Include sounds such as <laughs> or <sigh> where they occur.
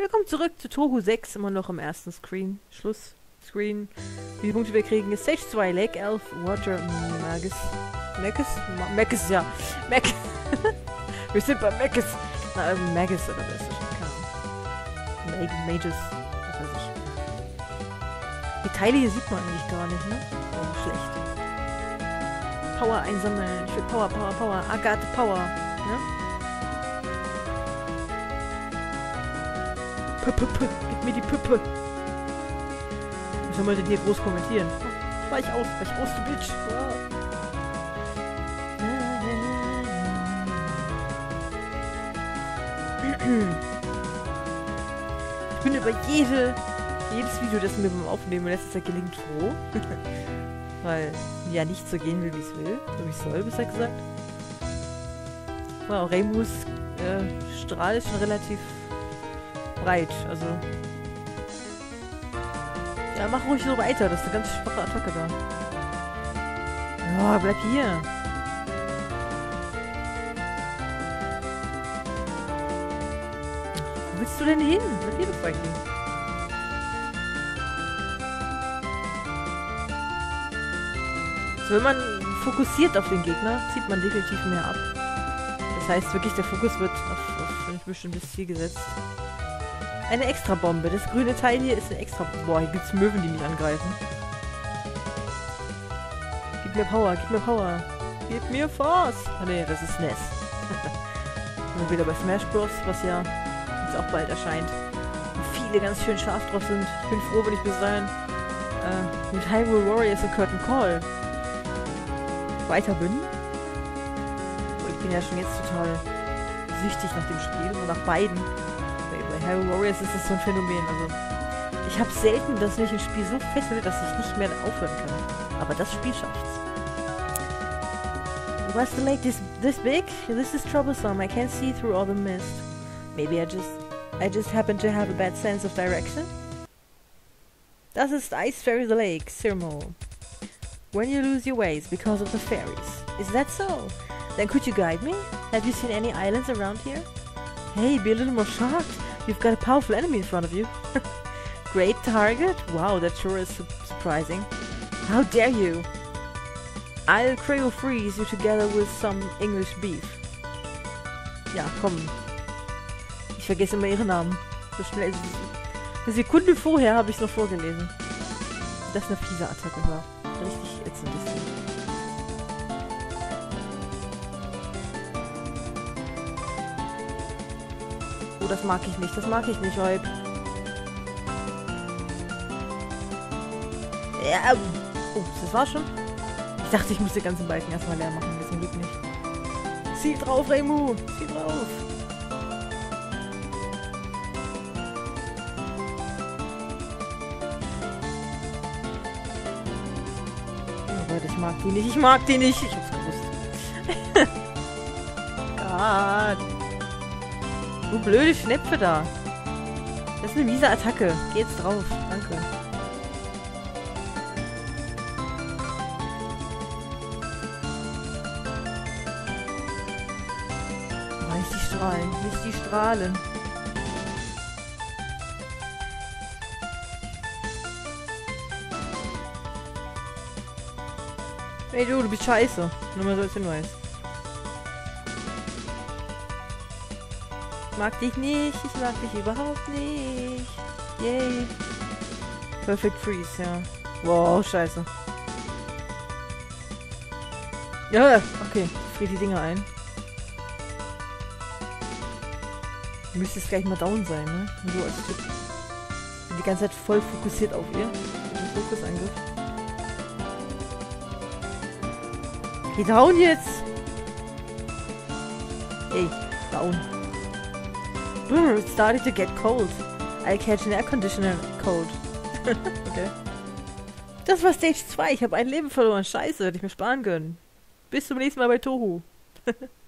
Willkommen zurück zu Tohu 6, immer noch im ersten Screen. Schluss. Screen. Wie viele Punkte wir kriegen ist Stage 2, Lake Elf, Water Magus. Magus? Ma- Magus, ja. Mac. <laughs> wir sind bei Magus. Ähm, Magus oder was? Keine. Mag Magus. Was weiß ich. Die Teile hier sieht man eigentlich gar nicht, ne? Oh, schlecht. Power einsammeln. Ich will Power, Power, Power. I got the Power. Ne? P. Gib mir die Püppe. Soll man denn hier groß kommentieren? Weich aus, weich aus, du Bitch. Ich bin über jede, jedes Video, das mir beim Aufnehmen letzter Zeit gelingt, froh. <laughs> Weil ja nicht so gehen will, wie es will. So wie es soll, besser gesagt. Wow, Remus äh, Strahl ist schon relativ breit. Also. Ja, mach ruhig so weiter. Das ist eine ganz schwache Attacke da. Ja, bleib hier. Wo willst du denn hin? Bleib hier, du Feigling. So, wenn man fokussiert auf den Gegner, zieht man definitiv mehr ab. Das heißt wirklich, der Fokus wird auf, auf ein bestimmtes Ziel gesetzt. Eine Extra-Bombe. Das grüne Teil hier ist eine extra... Boah, hier gibt's Möwen, die mich angreifen. Gib mir Power, gib mir Power. Gib mir Force. Ah ne, das ist Ness. <laughs> Wir wieder bei Smash Bros., was ja jetzt auch bald erscheint. Wo viele ganz schön scharf drauf sind. Ich bin froh, wenn ich bis dahin äh, mit Hyrule Warriors und Curtain Call weiter bin. Und ich bin ja schon jetzt total süchtig nach dem Spiel und nach beiden. Hyrule Warriors ist das so ein Phänomen. Also ich habe selten, dass mich ein Spiel so fesselt, dass ich nicht mehr aufhören kann. Aber das Spiel schafft's. Was the lake this this big? This is troublesome. I can't see through all the mist. Maybe I just I just happen to have a bad sense of direction. Das ist Ice Fairy the Lake, Sirmo. When you lose your ways because of the fairies. Is that so? Then could you guide me? Have you seen any islands around here? Hey, be a little more shocked. You've got a powerful enemy in front of you. <laughs> Great target? Wow, that sure is su- surprising. How dare you? I'll cryo freeze you together with some English beef. Ja, komm. Ich vergesse immer ihren Namen. So schnell. Eine Sekunde vorher habe ich es noch vorgelesen. Das eine fiese Attacke war. Richtig ätzend ist die. Das mag ich nicht. Das mag ich nicht heute. Ja. Oh, das war schon. Ich dachte, ich muss den ganzen Balken erstmal leer machen. Das Glück nicht. Zieh drauf, Reimu. Zieh drauf. Oh Gott, ich mag die nicht. Ich mag die nicht. Ich hab's gewusst. <laughs> Gott. Du blöde Schnepfe da. Das ist eine miese Attacke. Geh jetzt drauf. Danke. Oh, nicht die Strahlen. Nicht die Strahlen. Ey du, du bist scheiße. Nur mal so als Hinweis. Mag dich nicht. Ich mag dich überhaupt nicht. Yay. Perfect Freeze, ja. Wow, scheiße. Ja, okay. Ich friere die Dinger ein. Du müsstest gleich mal down sein, ne? Und Du als. Bin die ganze Zeit voll fokussiert auf ihr. Fokusangriff. Geh down jetzt! Ey, down. Brr, it's starting to get cold. I'll catch an air conditioner cold. <laughs> okay. Das war Stage 2. Ich habe ein Leben verloren. Scheiße, hätte ich mir sparen können. Bis zum nächsten Mal bei Tohu. <laughs>